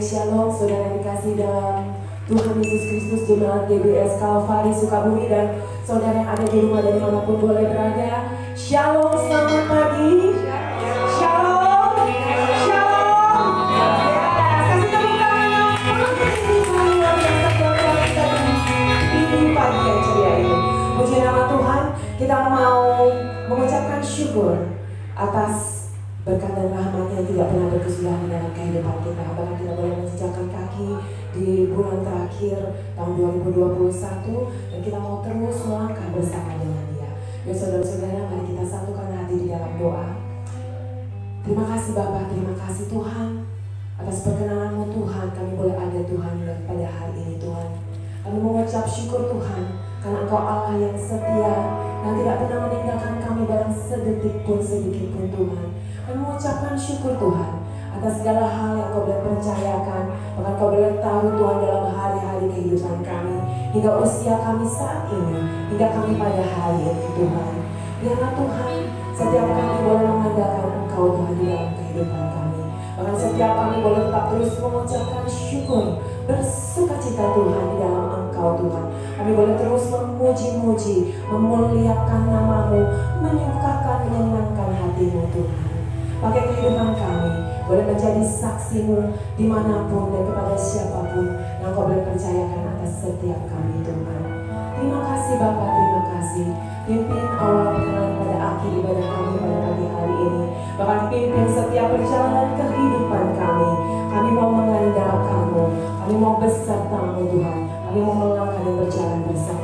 Baik Shalom, saudara yang dikasih dalam Tuhan Yesus Kristus Jemaat GBS Kalvari Sukabumi dan saudara yang ada di rumah dari mana pun boleh berada. Shalom, selamat pagi. Shalom, di atas berkat dan rahmat yang tidak pernah berkesudahan dalam kehidupan kita. Bahkan kita boleh menjejakkan kaki di bulan terakhir tahun 2021 dan kita mau terus melangkah bersama dengan dia. Ya saudara-saudara, mari kita satukan hati di dalam doa. Terima kasih Bapak, terima kasih Tuhan atas perkenananmu Tuhan kami boleh ada Tuhan pada hari ini Tuhan. Kami mengucap syukur Tuhan karena Engkau Allah yang setia dan tidak pernah meninggalkan kami dalam sedetik pun sedikit pun Tuhan. Kami mengucapkan syukur Tuhan atas segala hal yang kau boleh percayakan. Bahkan kau boleh tahu Tuhan dalam hari-hari kehidupan kami hingga usia kami saat ini hingga kami pada hari ini Tuhan. Biarlah Tuhan setiap kami boleh mengandalkan Engkau Tuhan di dalam kehidupan kami. Bahkan setiap kami boleh tetap terus mengucapkan syukur bersuka cita Tuhan di dalam Engkau Tuhan. Kami boleh terus memuji-muji memuliakan namamu menyukakan menyenangkan hatimu Tuhan pakai kehidupan kami boleh menjadi saksimu di mana pun dan kepada siapa pun yang kau boleh percayakan atas setiap kami Tuhan. Terima kasih Bapak, terima kasih. Pimpin awal perkenalan pada akhir ibadah kami pada pagi hari ini. Bahkan pimpin setiap perjalanan kehidupan kami. Kami mau mengandalkanmu, kami mau besertamu Tuhan. Kami mau melangkah dan berjalan bersama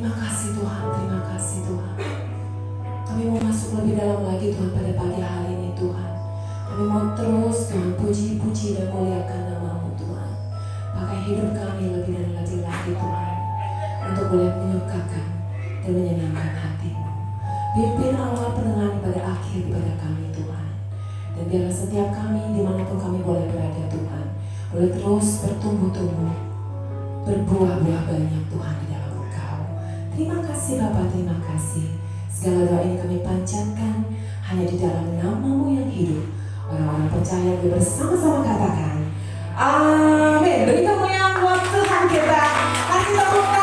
Terima kasih Tuhan, terima kasih Tuhan. Kami mau masuk lebih dalam lagi Tuhan pada pagi hari ini Tuhan. Kami mau terus Tuhan puji-puji dan muliakan namamu Tuhan. Pakai hidup kami lebih dan lebih lagi Tuhan. Untuk boleh menyukakan dan menyenangkan hatimu. Pimpin Allah pendengaran pada akhir pada kami Tuhan. Dan biarlah setiap kami di mana pun kami boleh berada Tuhan. Boleh terus bertumbuh-tumbuh. Berbuah-buah banyak Tuhan di dalam Terima kasih Bapak, terima kasih. Segala doa ini kami panjangkan hanya di dalam namamu yang hidup. Orang-orang percaya yang bersama-sama katakan, Amin. Beri kemuliaan buat Tuhan kita. Kasih tepuk.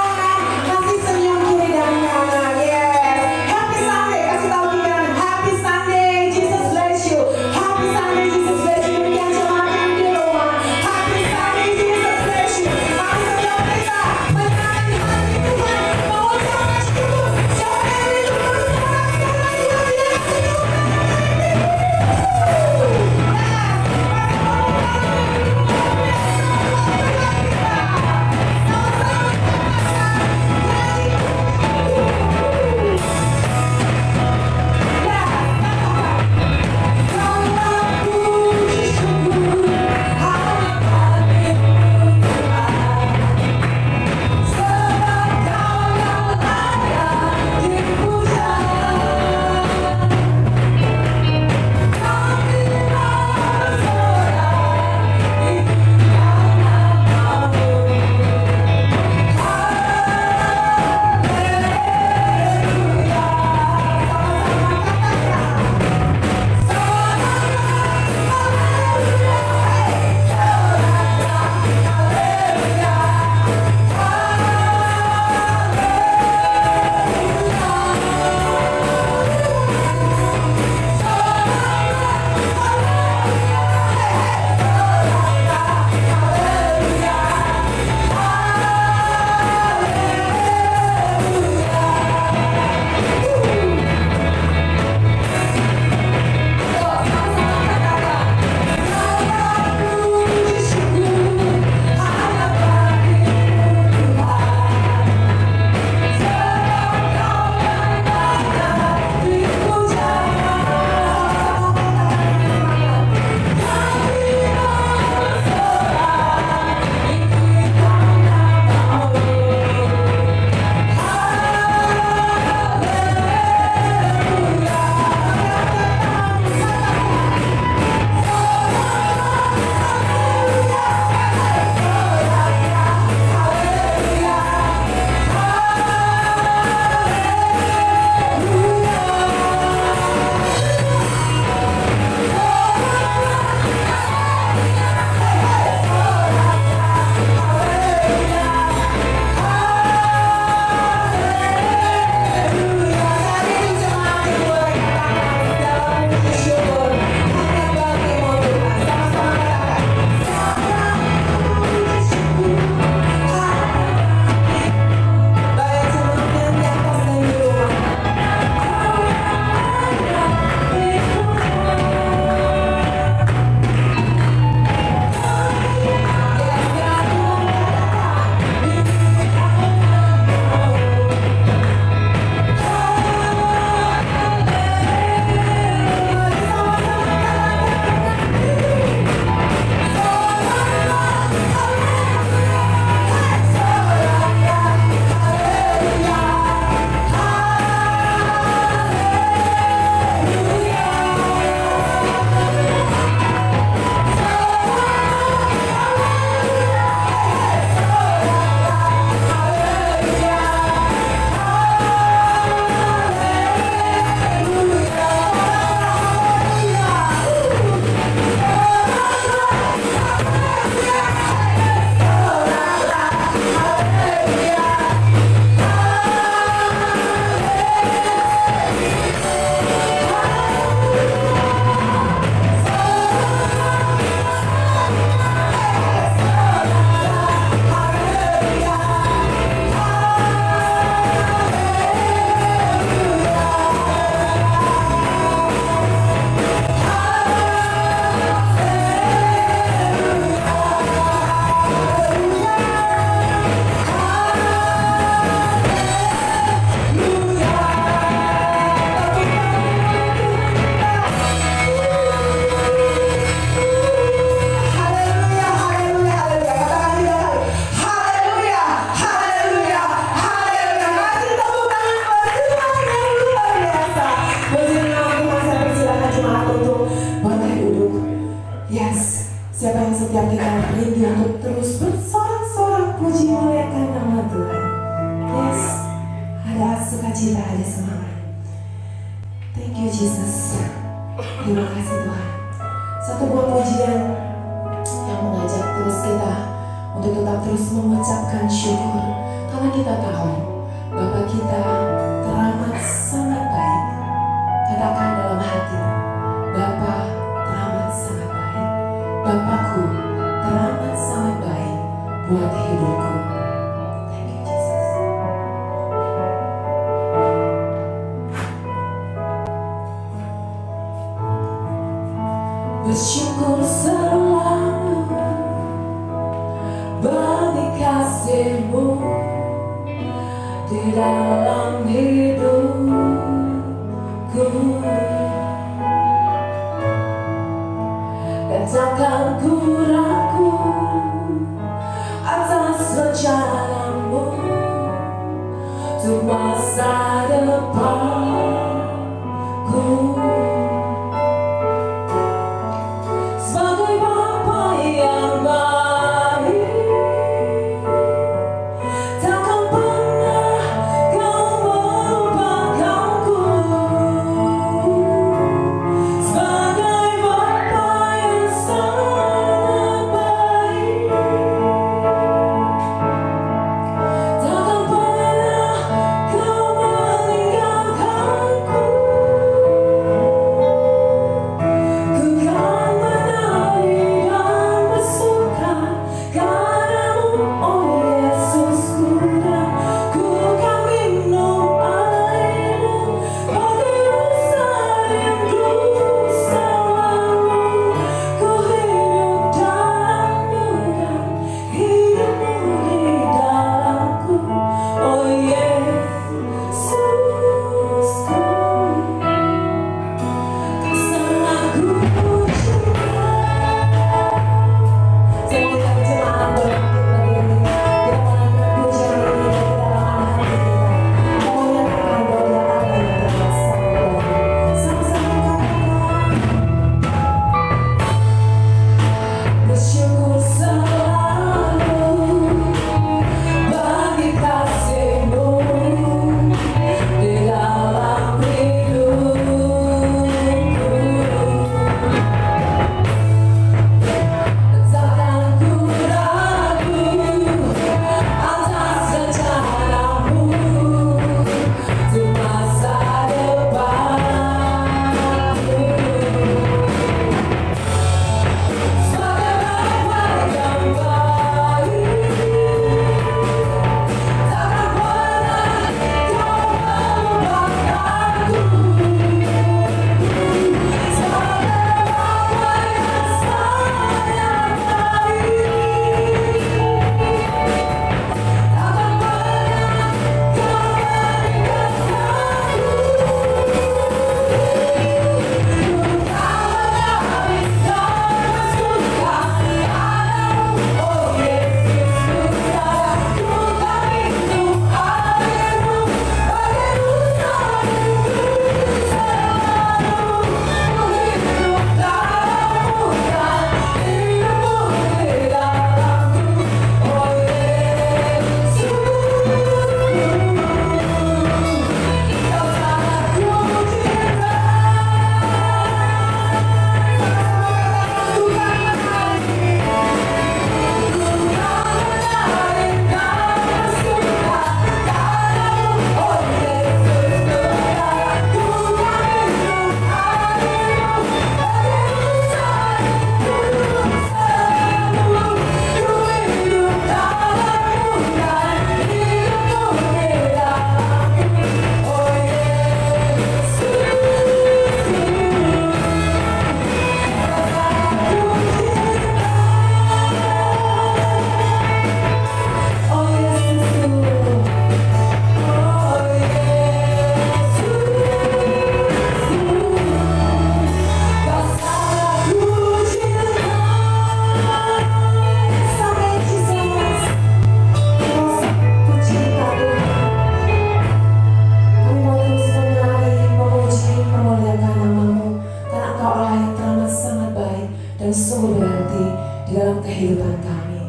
Berarti di dalam kehidupan kami.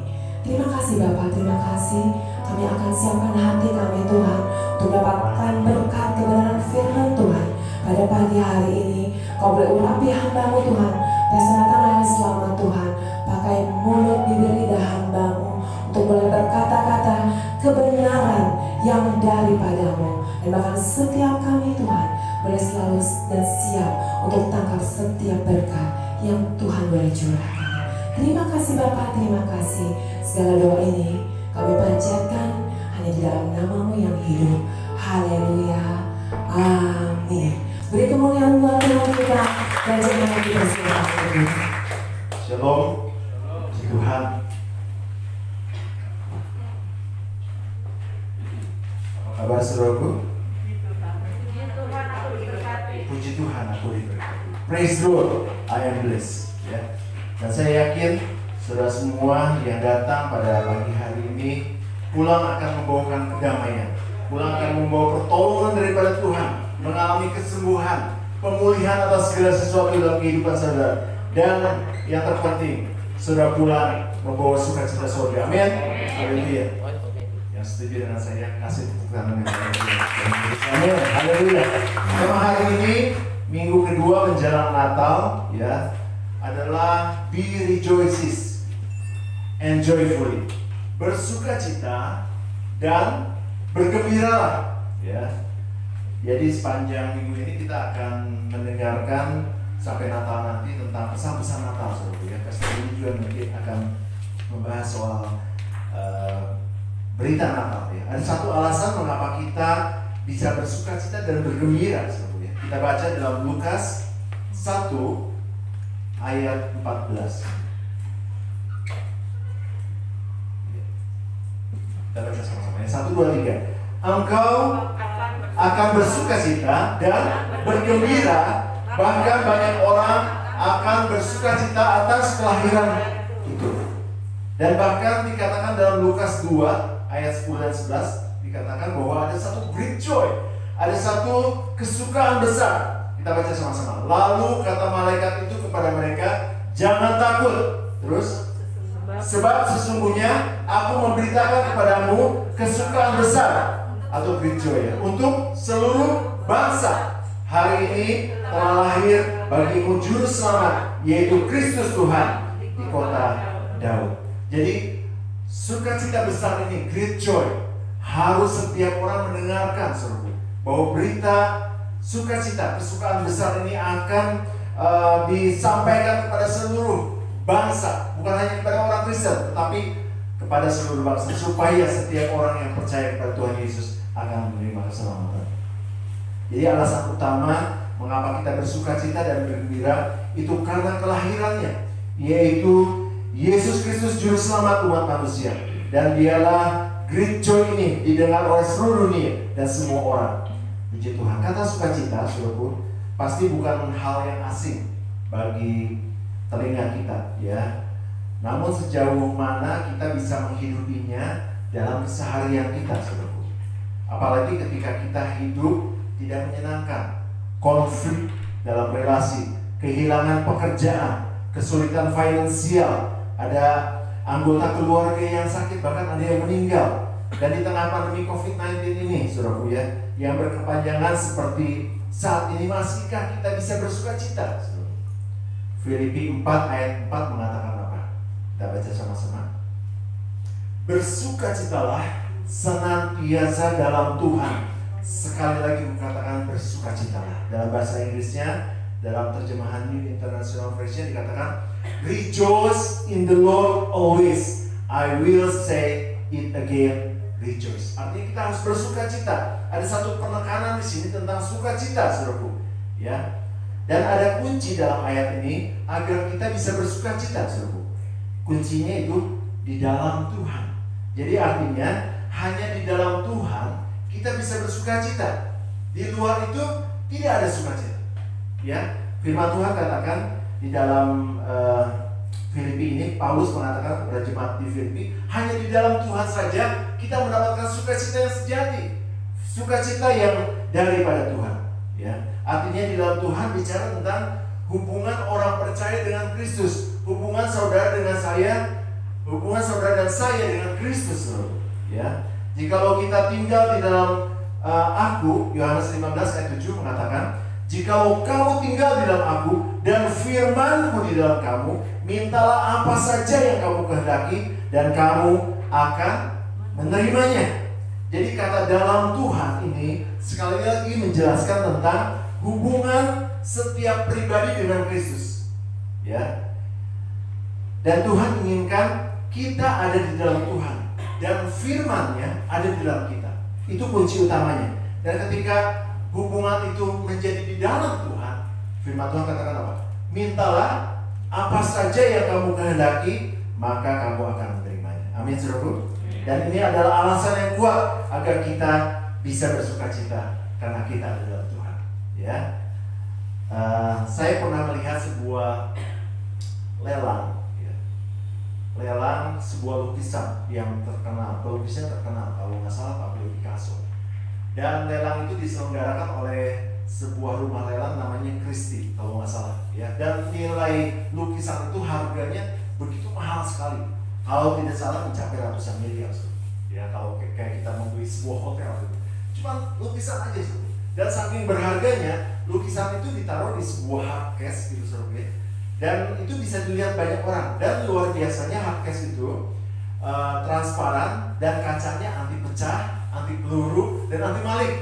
Terima kasih Bapak, terima kasih. Kami akan siapkan hati kami Tuhan untuk dapatkan berkat kebenaran firman Tuhan pada pagi hari ini. Kau boleh urapi hambamu Tuhan. Pesankan air selamat Tuhan. Pakai mulut bibir lidah hambamu untuk boleh berkata-kata kebenaran yang daripadamu. Dan bahkan setiap kami Tuhan boleh selalu dan siap untuk tangkap setiap berkat yang Tuhan boleh curahkan. Terima kasih Bapak, terima kasih. Segala doa ini kami panjatkan hanya di dalam namamu yang hidup. Haleluya. Amin. Beri kemuliaan buat Tuhan kita dan jangan kita semua. Shalom. Tuhan. Apa kabar saudaraku? Puji Tuhan aku diberkati. Praise the Lord. I am blessed. Ya. Dan saya yakin saudara semua yang datang pada pagi hari ini pulang akan membawakan kedamaian. Pulang akan membawa pertolongan daripada Tuhan, mengalami kesembuhan, pemulihan atas segala sesuatu dalam kehidupan saudara. Dan yang terpenting, saudara pulang membawa sukacita surga. Amin. Haleluya. Yang setuju dengan saya kasih tepuk tangan Amin. Haleluya. Tema hari ini minggu kedua menjelang Natal ya adalah be rejoices and joyfully. Bersukacita dan bergembiralah ya. Jadi sepanjang minggu ini kita akan mendengarkan sampai Natal nanti tentang pesan-pesan Natal saudara ya. Pastor ini juga nanti akan membahas soal uh, berita Natal ya. Ada satu alasan mengapa kita bisa bersukacita dan bergembira saudara ya. Kita baca dalam Lukas 1 ayat 14. Kita baca sama-sama ya. Satu, dua, tiga. Engkau akan bersukacita dan bergembira bahkan banyak orang akan bersukacita atas kelahiran itu. Dan bahkan dikatakan dalam Lukas 2 ayat 10 dan 11 dikatakan bahwa ada satu great joy, ada satu kesukaan besar. Kita baca sama-sama. Lalu kata malaikat kepada mereka, "Jangan takut." Terus sebab sesungguhnya aku memberitakan kepadamu kesukaan besar atau great joy ya, untuk seluruh bangsa. Hari ini telah lahir bagimu juru selamat yaitu Kristus Tuhan di kota Daud. Jadi sukacita besar ini great joy harus setiap orang mendengarkan seru bahwa berita sukacita kesukaan besar ini akan uh, disampaikan kepada seluruh bangsa bukan hanya kepada orang Kristen tetapi kepada seluruh bangsa supaya setiap orang yang percaya kepada Tuhan Yesus akan menerima keselamatan. Jadi alasan utama mengapa kita bersuka cita dan bergembira itu karena kelahirannya, yaitu Yesus Kristus Juru Selamat umat manusia. Dan dialah great joy ini didengar oleh seluruh dunia dan semua orang. Puji Tuhan. Kata sukacita, saudaraku, pasti bukan hal yang asing bagi telinga kita, ya. Namun sejauh mana kita bisa menghidupinya dalam keseharian kita, saudaraku. Apalagi ketika kita hidup tidak menyenangkan, konflik dalam relasi, kehilangan pekerjaan, kesulitan finansial, ada anggota keluarga yang sakit, bahkan ada yang meninggal. Dan di tengah pandemi COVID-19 ini, saudaraku ya, yang berkepanjangan seperti saat ini masihkah kita bisa bersuka cita? Filipi 4 ayat 4 mengatakan apa? Kita baca sama-sama. Bersukacitalah senantiasa dalam Tuhan. Sekali lagi mengatakan bersukacitalah. Dalam bahasa Inggrisnya, dalam terjemahan New International Version dikatakan rejoice in the Lord always. I will say it again, rejoice. Artinya kita harus bersukacita. Ada satu penekanan di sini tentang sukacita, saudaraku. Ya, dan ada kunci dalam ayat ini agar kita bisa bersukacita, saudaraku. Kuncinya itu di dalam Tuhan. Jadi artinya hanya di dalam Tuhan kita bisa bersuka cita. Di luar itu tidak ada sukacita. Ya, firman Tuhan katakan di dalam uh, Filipi ini Paulus mengatakan kepada jemaat di Filipi, hanya di dalam Tuhan saja kita mendapatkan sukacita yang sejati. Sukacita yang daripada Tuhan, ya. Artinya di dalam Tuhan bicara tentang hubungan orang percaya dengan Kristus, hubungan saudara dengan saya, hubungan saudara dan saya dengan Kristus, saudara. Ya, jikalau kita tinggal di dalam uh, aku, Yohanes 15 ayat 7 mengatakan, Jikalau kamu tinggal di dalam aku dan firmanku di dalam kamu, mintalah apa saja yang kamu kehendaki dan kamu akan menerimanya. Jadi kata dalam Tuhan ini sekali lagi menjelaskan tentang hubungan setiap pribadi dengan Kristus. Ya. Dan Tuhan inginkan kita ada di dalam Tuhan dan firman-Nya ada di dalam kita. Itu kunci utamanya. Dan ketika hubungan itu menjadi di dalam Tuhan, firman Tuhan katakan apa? Mintalah apa saja yang kamu kehendaki, maka kamu akan menerimanya. Amin, saudaraku. Dan ini adalah alasan yang kuat agar kita bisa bersuka cita karena kita adalah Tuhan. Ya, uh, saya pernah melihat sebuah lelang, ya. lelang sebuah lukisan yang terkenal, pelukisnya terkenal kalau nggak salah Pablo Picasso dan lelang itu diselenggarakan oleh sebuah rumah lelang namanya Christie kalau nggak salah ya. Dan nilai lukisan itu harganya begitu mahal sekali. Kalau tidak salah mencapai ratusan miliar ya kalau kayak kita membeli sebuah hotel gitu. cuma lukisan aja sih dan saking berharganya lukisan itu ditaruh di sebuah hardcase gitu sobat dan itu bisa dilihat banyak orang. Dan luar biasanya hardcase itu uh, transparan dan kacanya anti pecah anti peluru, dan anti maling.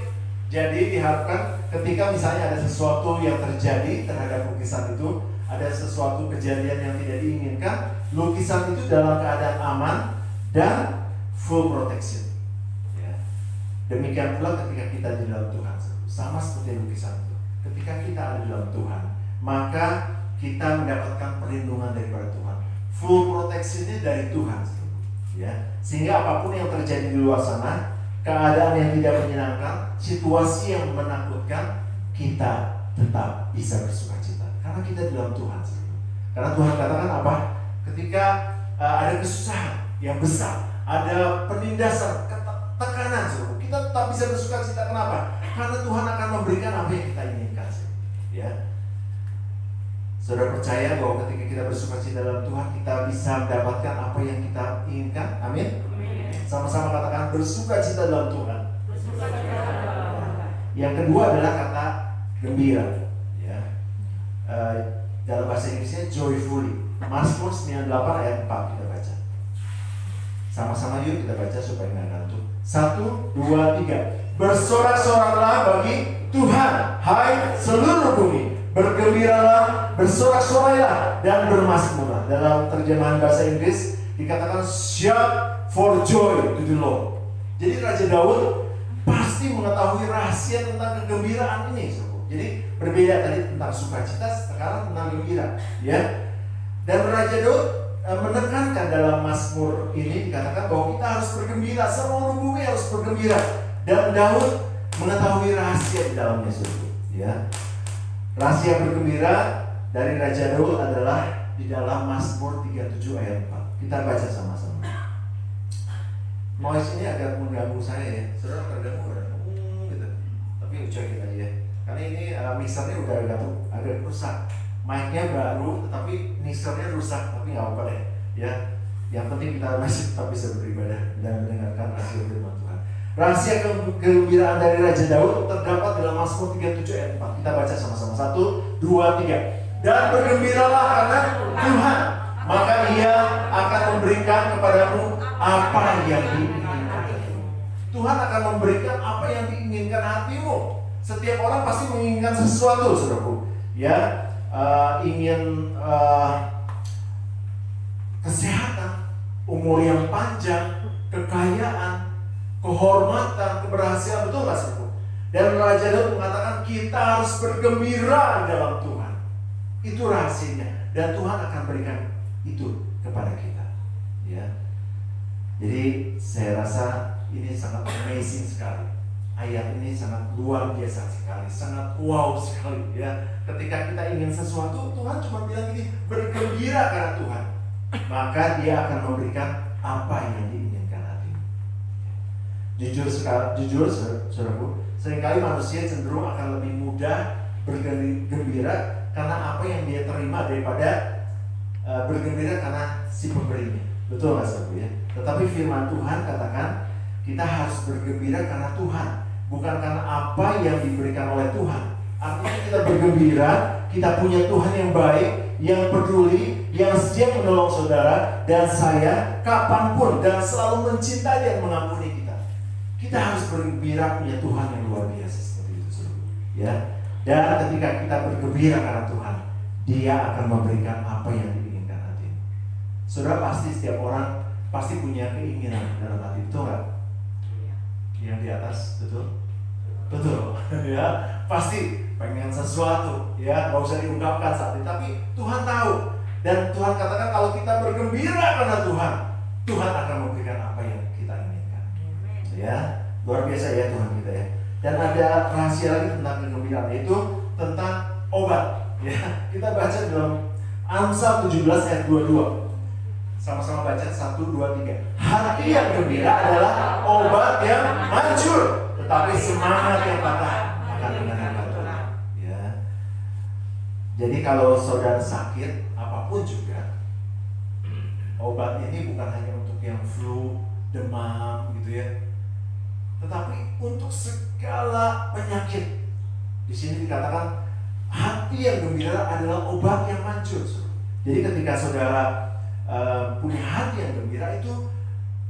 Jadi diharapkan ketika misalnya ada sesuatu yang terjadi terhadap lukisan itu, ada sesuatu kejadian yang tidak diinginkan, lukisan itu dalam keadaan aman dan full protection. Ya. Demikian pula ketika kita di dalam Tuhan, sama seperti lukisan itu. Ketika kita ada di dalam Tuhan, maka kita mendapatkan perlindungan daripada Tuhan. Full protectionnya dari Tuhan, ya. Sehingga apa pun yang terjadi di luar sana, keadaan yang tidak menyenangkan, situasi yang menakutkan, kita tetap bisa bersuka cita karena kita dalam Tuhan. Karena Tuhan katakan apa? Ketika uh, ada kesusahan yang besar, ada penindasan, tekanan, kita tetap bisa bersuka cita. Kenapa? Karena Tuhan akan memberikan apa yang kita inginkan. Ya, Saudara percaya bahwa ketika kita bersuka cita dalam Tuhan, kita bisa mendapatkan apa yang kita inginkan. Amin. Sama-sama katakan bersuka cita dalam Tuhan. Yang kedua adalah kata gembira. Ya. Uh, dalam bahasa Inggrisnya joyfully. Mazmur 98 ayat 4 kita baca. Sama-sama yuk kita baca supaya nggak ngantuk. Satu, dua, tiga. Bersorak-soraklah bagi Tuhan, hai seluruh bumi. Bergembiralah, bersorak-sorailah, dan bermasmurlah. Dalam terjemahan bahasa Inggris dikatakan shout for joy to the Lord. Jadi Raja Daud pasti mengetahui rahasia tentang kegembiraan ini. Jadi berbeda tadi tentang sukacita, sekarang tentang gembira. Ya. Dan Raja Daud e, menekankan dalam Mazmur ini dikatakan bahwa kita harus bergembira, seluruh bumi harus bergembira. Dan Daud mengetahui rahasia di dalamnya suku. Ya. Rahasia bergembira dari Raja Daud adalah di dalam Mazmur 37 ayat 4. Kita baca sama-sama noise ini agak mengganggu saya ya. Saudara terganggu kan hmm, gitu. Tapi cuekin aja. Ya karena ini uh, mixernya udah agak agak rusak. Mic-nya baru tetapi mixernya rusak tapi nggak apa-apa deh ya. Yang penting kita masih tetap bisa beribadah dan mendengarkan hasil firman Tuhan. Rahasia ke kegembiraan dari Raja Daud terdapat dalam Mazmur 37 ayat 4 kita baca sama-sama. Satu dua tiga. Dan bergembiralah karena Tuhan maka ia akan memberikan kepadamu apa yang diinginkan Tuhan akan memberikan apa yang diinginkan hatimu. Setiap orang pasti menginginkan sesuatu, saudaraku. Ya, uh, ingin uh, kesehatan, umur yang panjang, kekayaan, kehormatan, keberhasilan, betul nggak saudaraku? Dan Raja Daud mengatakan kita harus bergembira dalam Tuhan. Itu rahasianya. Dan Tuhan akan berikan itu kepada kita. Jadi saya rasa ini sangat amazing sekali. Ayat ini sangat luar biasa sekali, sangat wow sekali ya. Ketika kita ingin sesuatu, Tuhan cuma bilang ini bergembira karena Tuhan. Maka dia akan memberikan apa yang diinginkan hati. Jujur sekali, jujur saudaraku, sering kali manusia cenderung akan lebih mudah bergembira karena apa yang dia terima daripada uh, bergembira karena si pemberinya. Betul nggak saudara ya? Tetapi firman Tuhan katakan kita harus bergembira karena Tuhan, bukan karena apa yang diberikan oleh Tuhan. Artinya kita bergembira, kita punya Tuhan yang baik, yang peduli, yang siap menolong saudara dan saya kapan pun dan selalu mencintai dan mengampuni kita. Kita harus bergembira punya Tuhan yang luar biasa seperti itu. Ya, dan ketika kita bergembira karena Tuhan, Dia akan memberikan apa yang diinginkan hati. Saudara pasti setiap orang pasti punya keinginan dalam hati, betul nggak? Yang di atas, betul? Betul, ya pasti pengen sesuatu, ya nggak usah diungkapkan saat ini, tapi Tuhan tahu dan Tuhan katakan kalau kita bergembira karena Tuhan, Tuhan akan memberikan apa yang kita inginkan. Ya, luar biasa ya Tuhan kita ya. Dan ada rahasia lagi tentang kegembiraan yaitu tentang obat. Ya, kita baca dalam Amsal 17 ayat 22. Sama-sama baca 1 2 3. Hati yang gembira adalah obat yang hancur, tetapi semangat yang patah akan menyenangkan Tuhan. Ya. Jadi kalau saudara sakit apa pun juga obat ini bukan hanya untuk yang flu, demam gitu ya. Tetapi untuk segala penyakit. Di sini dikatakan hati yang gembira adalah obat yang manjur. Jadi ketika saudara uh, punya hati yang gembira itu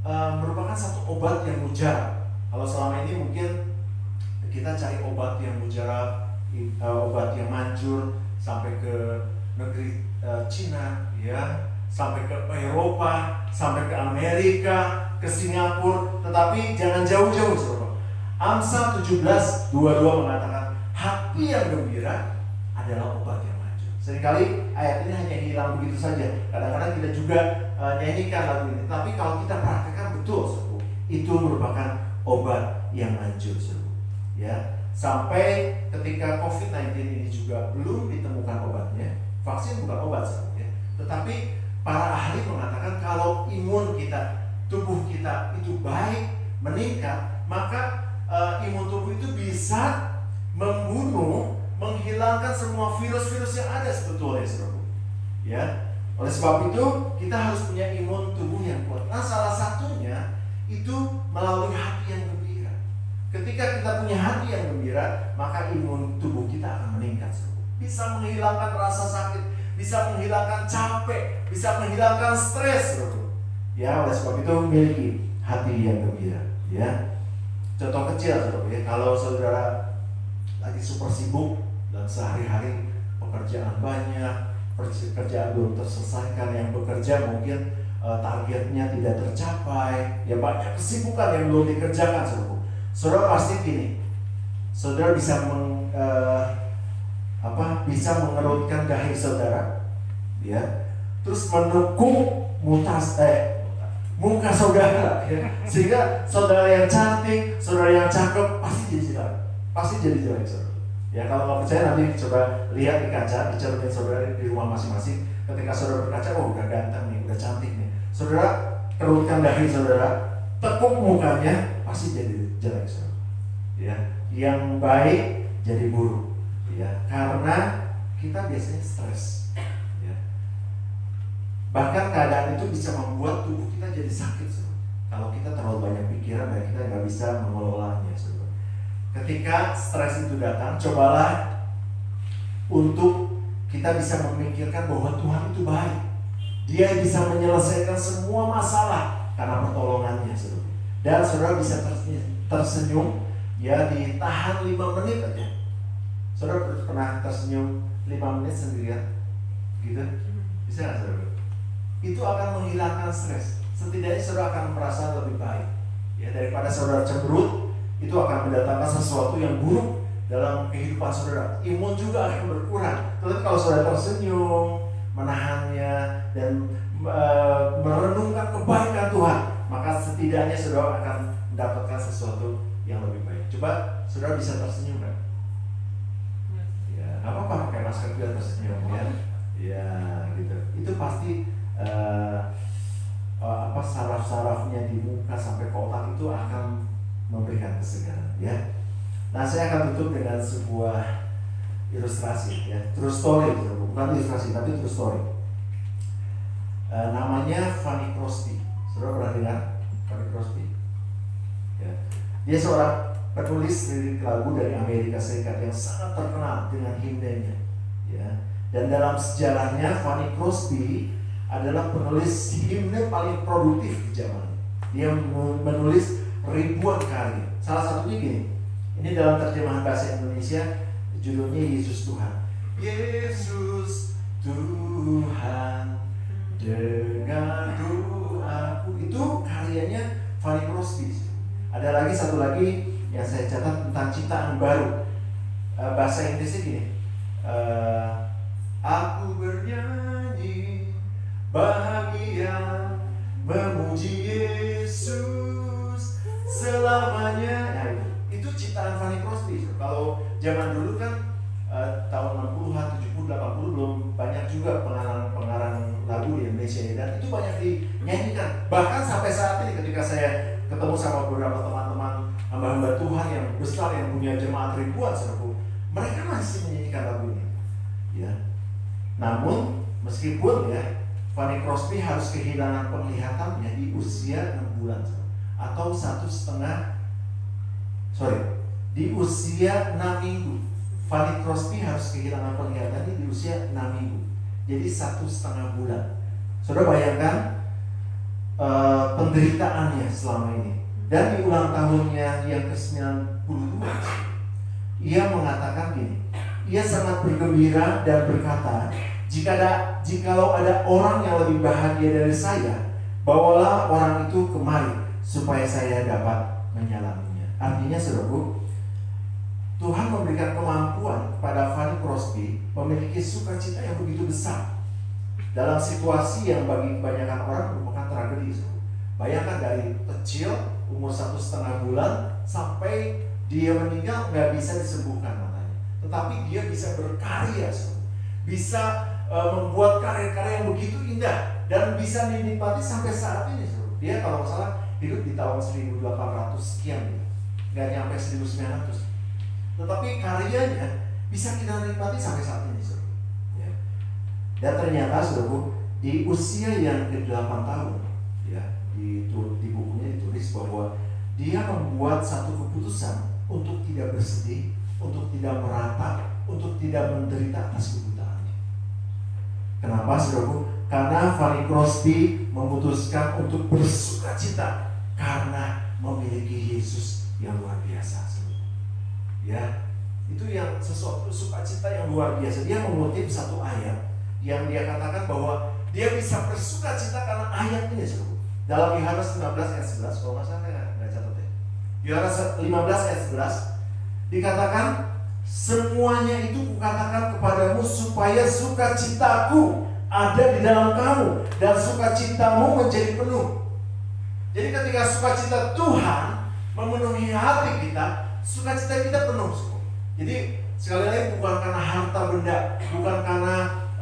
uh, merupakan satu obat yang mujarab. Kalau selama ini mungkin kita cari obat yang mujarab, uh, obat yang manjur sampai ke negeri uh, Cina, ya, sampai ke Eropa, sampai ke Amerika, ke Singapura, tetapi jangan jauh-jauh, saudara. Amsal 17 22 mengatakan hati yang gembira adalah obat. Seringkali ayat ini hanya hilang begitu saja. Kadang-kadang kita juga uh, nyanyikan lagu ini. Tapi kalau kita praktekkan betul, suku, itu merupakan obat yang manjur, suku. Ya, sampai ketika COVID-19 ini juga belum ditemukan obatnya. Vaksin bukan obat, suku, ya. Tetapi para ahli mengatakan kalau imun kita, tubuh kita itu baik, meningkat, maka uh, imun tubuh itu bisa membunuh menghilangkan semua virus-virus yang ada sebetulnya saudara. Ya. Oleh sebab itu kita harus punya imun tubuh yang kuat. Nah salah satunya itu melalui hati yang gembira. Ketika kita punya hati yang gembira, maka imun tubuh kita akan meningkat. Saudara. Bisa menghilangkan rasa sakit, bisa menghilangkan capek, bisa menghilangkan stres. Saudara. Ya oleh sebab itu miliki hati yang gembira. Ya. Contoh kecil saudara ya, kalau saudara lagi super sibuk sehari-hari pekerjaan banyak, pekerjaan belum terselesaikan, yang bekerja mungkin uh, targetnya tidak tercapai, ya banyak kesibukan yang belum dikerjakan, saudara. Saudara pasti gini, saudara bisa meng, uh, apa, bisa mengerutkan dahi saudara, ya, terus menekuk mutas eh muka saudara ya. sehingga saudara yang cantik saudara yang cakep pasti jadi jelek pasti jadi jelek saudara ya kalau nggak percaya nanti coba lihat di kaca di cermin saudara di rumah masing-masing. Ketika saudara berkaca oh udah ganteng nih udah cantik nih. Saudara kerutkan dahi saudara tekuk mukanya pasti jadi jelek saudara. Ya yang baik jadi buruk. Ya karena kita biasanya stres. Bahkan keadaan itu bisa membuat tubuh kita jadi sakit, saudara. Kalau kita terlalu banyak pikiran dan kita nggak bisa mengelolanya, saudara. Ketika stres itu datang, cobalah untuk kita bisa memikirkan bahwa Tuhan itu baik. Dia bisa menyelesaikan semua masalah karena pertolongannya, saudara. Dan saudara bisa tersenyum, ya ditahan lima menit aja. Saudara pernah tersenyum lima menit sendirian, gitu? Bisa nggak saudara? itu akan menghilangkan stres. Setidaknya saudara akan merasa lebih baik. Ya daripada saudara cemberut, itu akan mendatangkan sesuatu yang buruk dalam kehidupan saudara. Imun juga akan berkurang. Tetapi kalau saudara tersenyum, menahannya dan e, merenungkan kebaikan Tuhan, maka setidaknya saudara akan mendapatkan sesuatu yang lebih baik. Coba saudara bisa tersenyum kan? Ya, apa-apa pakai masker juga tersenyum ya. Ya, gitu. Itu pasti uh, uh, apa saraf-sarafnya di muka sampai ke otak itu akan memberikan kesegaran ya. Nah saya akan tutup dengan sebuah ilustrasi ya, true story bukan ilustrasi tapi true story. uh, namanya Fanny Crosby. Saudara pernah dengar Fanny Crosby? Ya. Dia seorang penulis lirik lagu dari Amerika Serikat yang sangat terkenal dengan himnenya. Ya. Dan dalam sejarahnya Fanny Crosby adalah penulis himne paling produktif di zaman. Dia menulis ribuan karya. Salah satunya gini. Ini dalam terjemahan bahasa Indonesia judulnya Yesus Tuhan. Yesus Tuhan dengan doaku itu karyanya Fanny Crosby. Ada lagi satu lagi yang saya catat tentang ciptaan baru. Uh, bahasa Inggrisnya gini. Uh, aku bernyanyi bahagia memuji Yesus selamanya. Nah, itu, ciptaan Fanny Crosby. Kalau zaman dulu kan uh, tahun 60-an, 70, 80 belum banyak juga pengarang-pengarang lagu di Indonesia ya. dan itu banyak dinyanyikan. Bahkan sampai saat ini ketika saya ketemu sama beberapa teman-teman hamba-hamba Tuhan yang besar yang punya jemaat ribuan serbu, mereka masih menyanyikan lagu ini. Ya. Namun meskipun ya Fanny Crosby harus kehilangan penglihatannya di usia 6 bulan atau satu setengah sorry di usia 6 minggu. Crosby harus kehilangan penglihatannya di usia 6 minggu. Jadi satu setengah bulan. Saudara bayangkan uh, penderitaannya selama ini. Dan di ulang tahunnya yang ke-92 ia mengatakan gini ia sangat bergembira dan berkata jika ada jikalau ada orang yang lebih bahagia dari saya bawalah orang itu kemari supaya saya dapat menyalaminya artinya saudaraku Tuhan memberikan kemampuan kepada Fanny Crosby memiliki sukacita yang begitu besar dalam situasi yang bagi kebanyakan orang merupakan tragedi. Bayangkan dari kecil umur satu setengah bulan sampai dia meninggal nggak bisa disembuhkan matanya, tetapi dia bisa berkarya, bisa uh, membuat karya-karya yang begitu indah dan bisa dinikmati sampai saat ini. Dia kalau salah hidup di tahun 1800 sekian, nggak nyampe 1900 tetapi karyanya bisa kita nikmati sampai saat ini, saudara. Ya. Dan ternyata, saudara, di usia yang ke-8 tahun, ya, di, di bukunya ditulis bahwa dia membuat satu keputusan untuk tidak bersedih, untuk tidak merata, untuk tidak menderita atas kebutaannya. Kenapa, saudara? Karena Fanny Crosby memutuskan untuk bersuka cita karena memiliki Yesus yang luar biasa ya itu yang sesuatu sukacita yang luar biasa. Dia mengutip satu ayat yang dia katakan bahwa dia bisa bersuka cita karena ayat ini seru. dalam Yohanes 15 ayat 11 kalau nggak salah nggak catat ya. Yohanes 15 ayat 11 dikatakan semuanya itu kukatakan kepadamu supaya sukacitaku ada di dalam kamu dan sukacitamu menjadi penuh jadi ketika sukacita Tuhan memenuhi hati kita sukacita kita penuh semua. Jadi sekali lagi bukan karena harta benda, bukan karena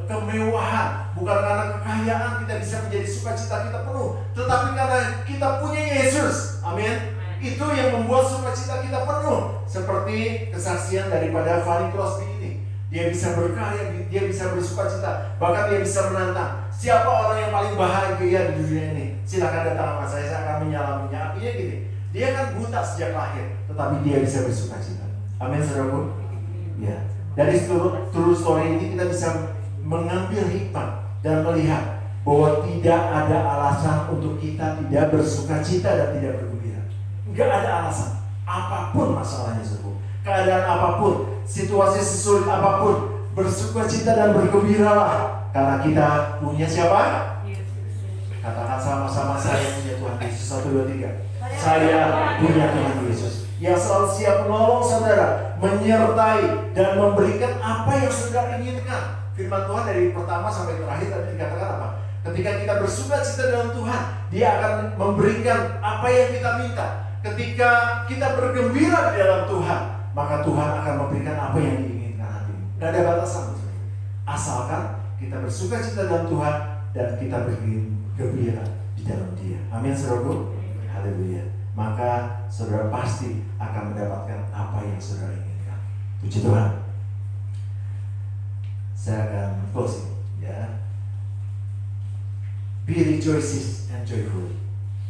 kemewahan, bukan karena kekayaan kita bisa menjadi sukacita kita penuh, tetapi karena kita punya Yesus. Amin. Itu yang membuat sukacita kita penuh. Seperti kesaksian daripada Fanny Crosby ini. Dia bisa berkarya, dia bisa bersukacita, bahkan dia bisa menantang. Siapa orang yang paling bahagia di dunia ini? Silakan datang sama saya, saya akan menyalaminya. Artinya gini, dia kan buta sejak lahir, tetapi dia bisa bersuka cita. Amin, saudaraku. Ya. Dari seluruh true story ini kita bisa mengambil hikmah dan melihat bahwa tidak ada alasan untuk kita tidak bersuka cita dan tidak bergembira. Enggak ada alasan. Apa pun masalahnya, saudaraku. Keadaan apa pun, situasi sesulit apa pun, bersuka cita dan bergembiralah karena kita punya siapa? Katakan sama-sama saya punya Tuhan Yesus satu dua tiga. Saya punya Tuhan Yesus yang selalu siap menolong saudara, menyertai dan memberikan apa yang saudara inginkan. Firman Tuhan dari pertama sampai terakhir tadi dikatakan apa? Ketika kita bersuka cita dalam Tuhan, Dia akan memberikan apa yang kita minta. Ketika kita bergembira di dalam Tuhan, maka Tuhan akan memberikan apa yang diinginkan hati. Gak ada batasan. Asalkan kita bersuka cita dalam Tuhan dan kita bergembira di dalam Dia. Amin, saudaraku. Haleluya. Maka saudara pasti akan mendapatkan apa yang saudara inginkan. Puji Tuhan. Saya akan closing ya. Be rejoices and joyful.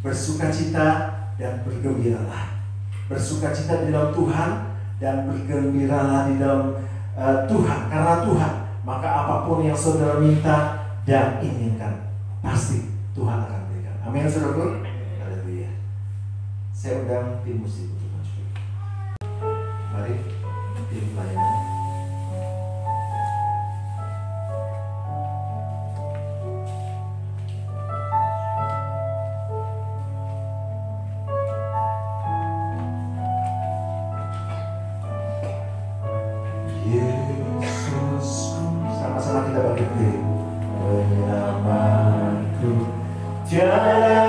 Bersukacita dan bergembiralah. Bersukacita di dalam Tuhan dan bergembiralah di dalam uh, Tuhan. Karena Tuhan, maka apa pun yang saudara minta dan inginkan, pasti Tuhan akan berikan. Amin, saudaraku. Haleluya. Saya undang tim musik untuk maju. Mari, tim pelayanan. Just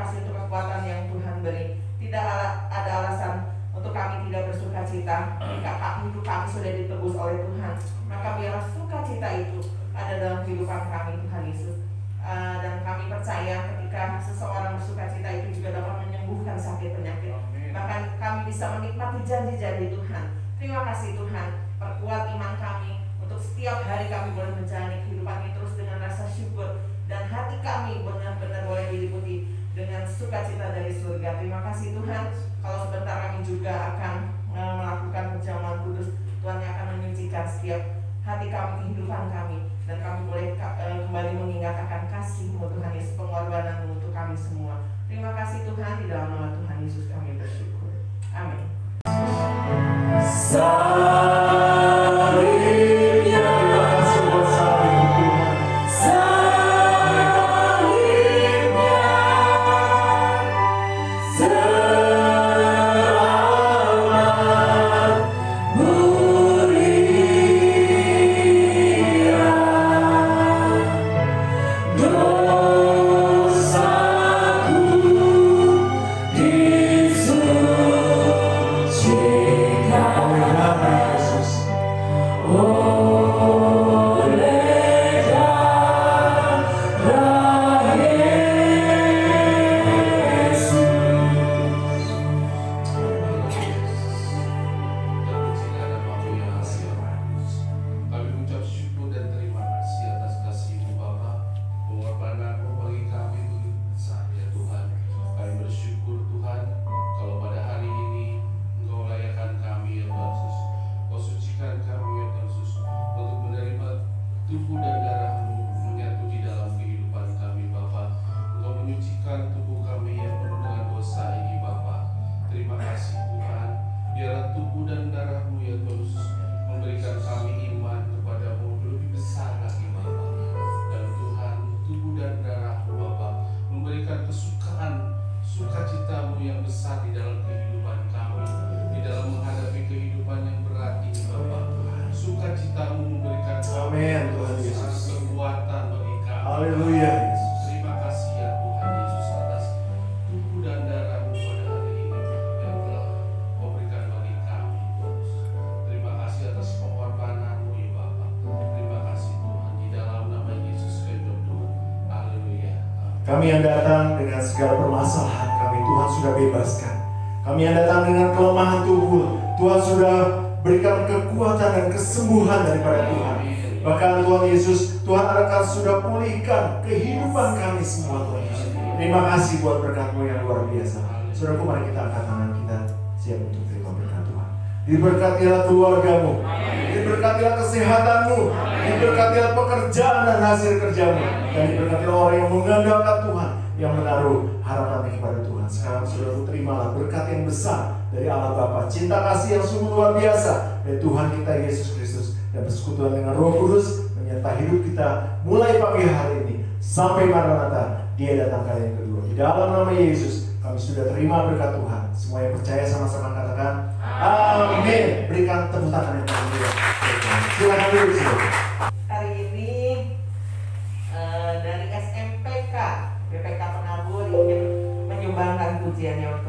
kasih untuk kekuatan yang Tuhan beri. Tidak ada alasan untuk kami tidak bersuka cita jika hidup kami sudah ditebus oleh Tuhan. Maka biarlah sukacita itu ada dalam kehidupan kami Tuhan Yesus. Uh, dan kami percaya ketika seseorang bersuka cita itu juga dapat menyembuhkan sakit penyakit. Bahkan kami bisa menikmati janji-janji Tuhan. Terima kasih Tuhan, perkuat iman kami untuk setiap hari kami boleh menjalani kehidupan ini terus dengan rasa syukur dan hati kami benar-benar boleh diliputi dengan sukacita dari surga. Terima kasih Tuhan. Kalau sebentar kami juga akan uh, melakukan perjamuan kudus, Tuhan yang akan menyucikan setiap hati kami, kehidupan kami dan kami boleh eh, kembali mengingat akan kasih-Mu Tuhan Yesus pengorbananmu untuk kami semua Terima kasih Tuhan di dalam nama Tuhan Yesus kami bersyukur. Amin. Kami yang datang dengan segala permasalahan kami, Tuhan sudah bebaskan. Kami yang datang dengan kelemahan tubuh, Tuhan sudah berikan kekuatan dan kesembuhan daripada Tuhan. Bahkan Tuhan Yesus, Tuhan akan sudah pulihkan kehidupan kami semua Tuhan Yesus. Terima kasih buat berkatmu yang luar biasa. Saudaraku, mari kita angkat tangan kita siap untuk terima berkat Tuhan. Diberkatilah keluargamu, diberkatilah kesehatanmu, diberkatilah pekerjaan dan hasil kerjamu, dan diberkatilah orang yang mengandalkan Tuhan, menaruh harapannya kepada Tuhan. Sekarang saudaraku terimalah berkat yang besar dari Allah Bapa, cinta kasih yang sungguh luar biasa dari Tuhan kita Yesus Kristus dan persekutuan dengan Roh Kudus menyertai hidup kita mulai pagi hari ini sampai Maranatha dia datang kali yang kedua. Di dalam nama Yesus kami sudah terima berkat Tuhan. Semua yang percaya sama-sama katakan Amin. Berikan tepuk tangan yang paling. Silakan duduk. Daniel